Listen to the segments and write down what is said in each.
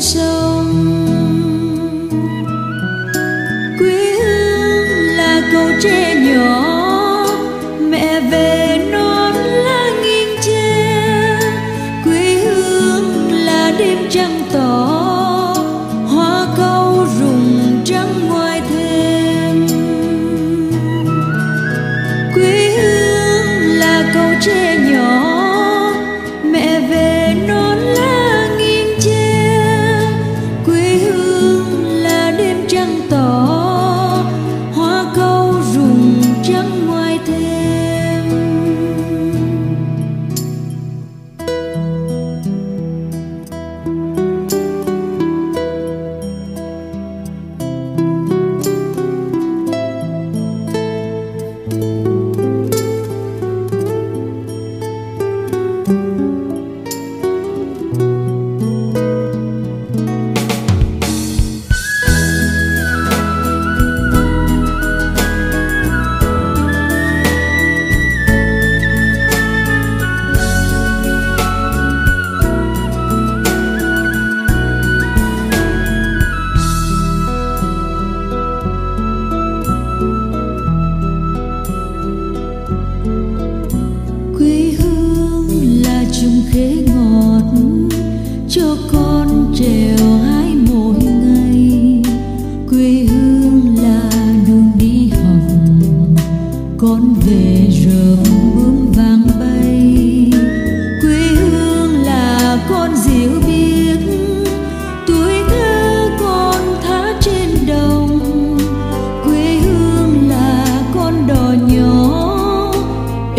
sông quê hương là cầu tre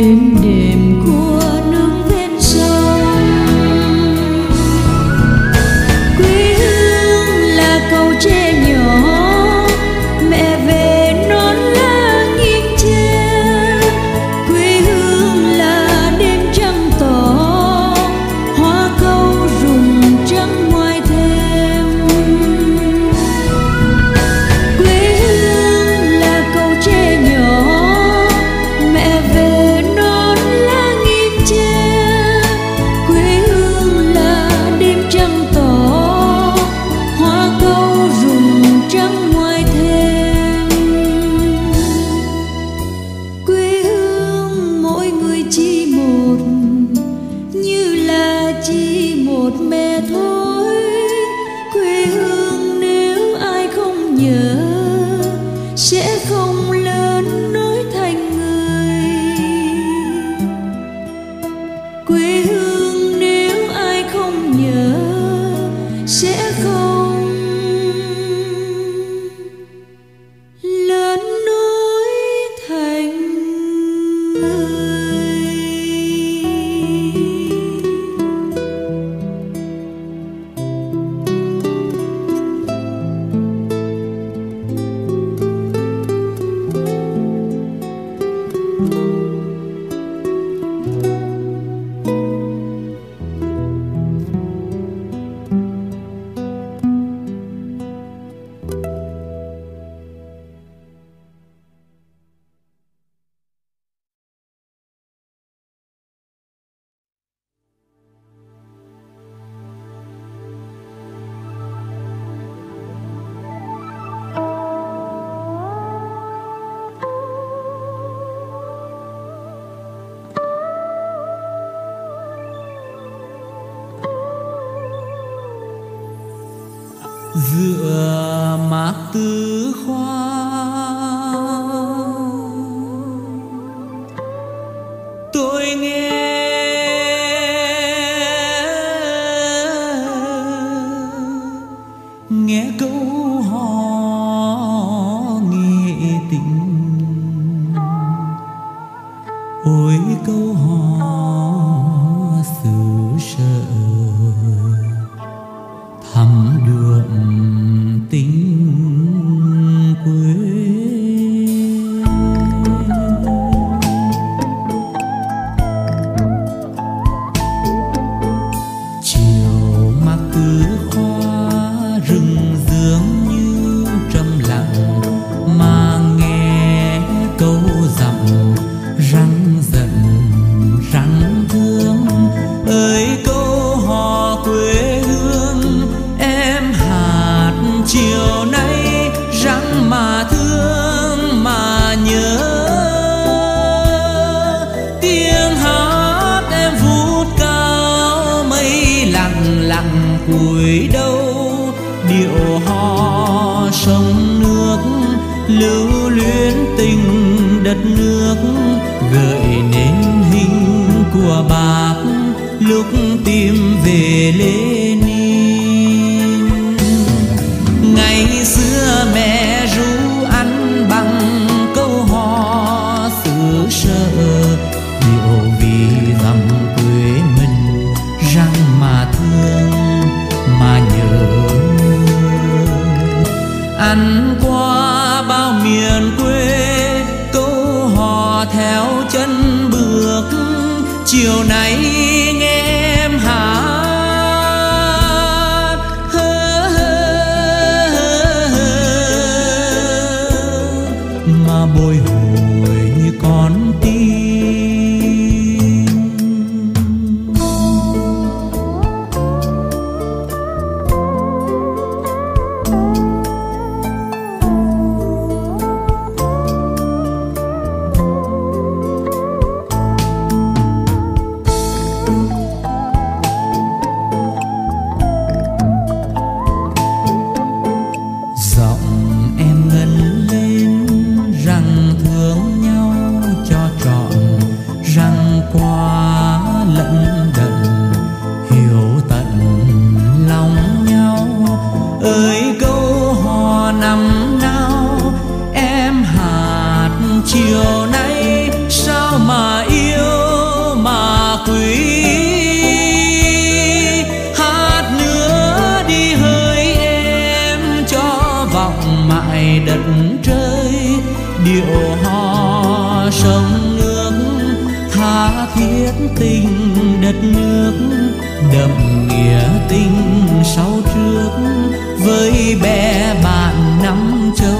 êm đềm cuối đâu? Điệu hò sông nước, lưu luyến tình đất nước. Gợi nên hình của bác, lúc tìm về lên. tình đất nước đậm nghĩa tình sau trước với bè bạn năm châu.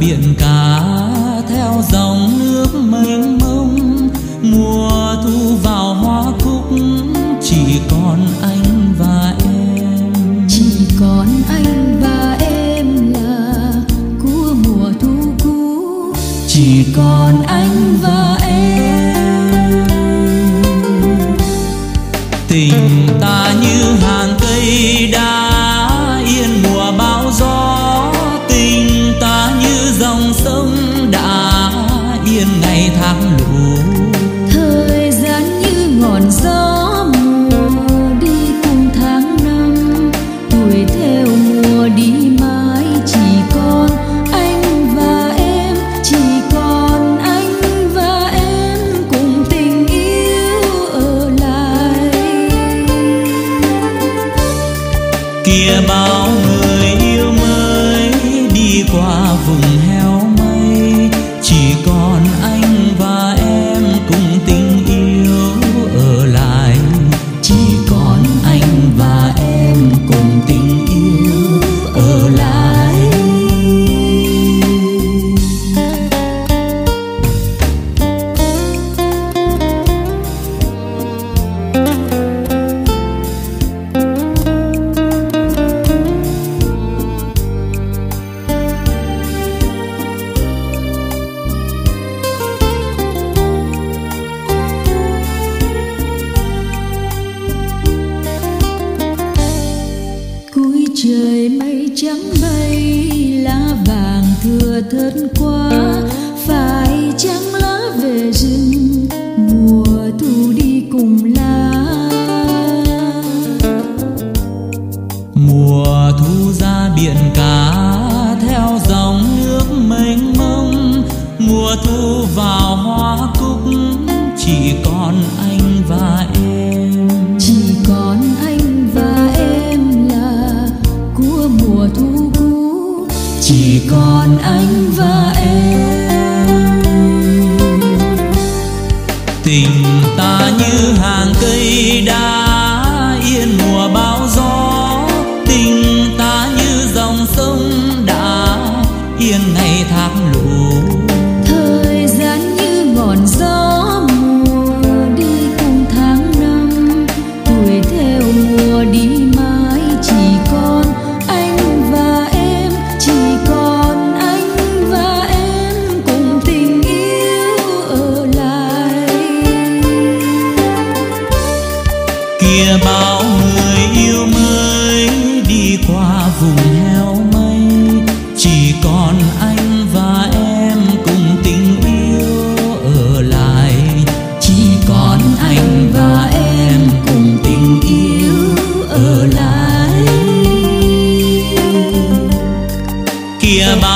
biển cả theo dòng nước mênh mông. Mùa thu vào hoa cúc chỉ còn anh và em. Chỉ còn anh và em là của mùa thu cũ. Chỉ còn anh và kia bao người yêu mới đi qua vùng tem Maria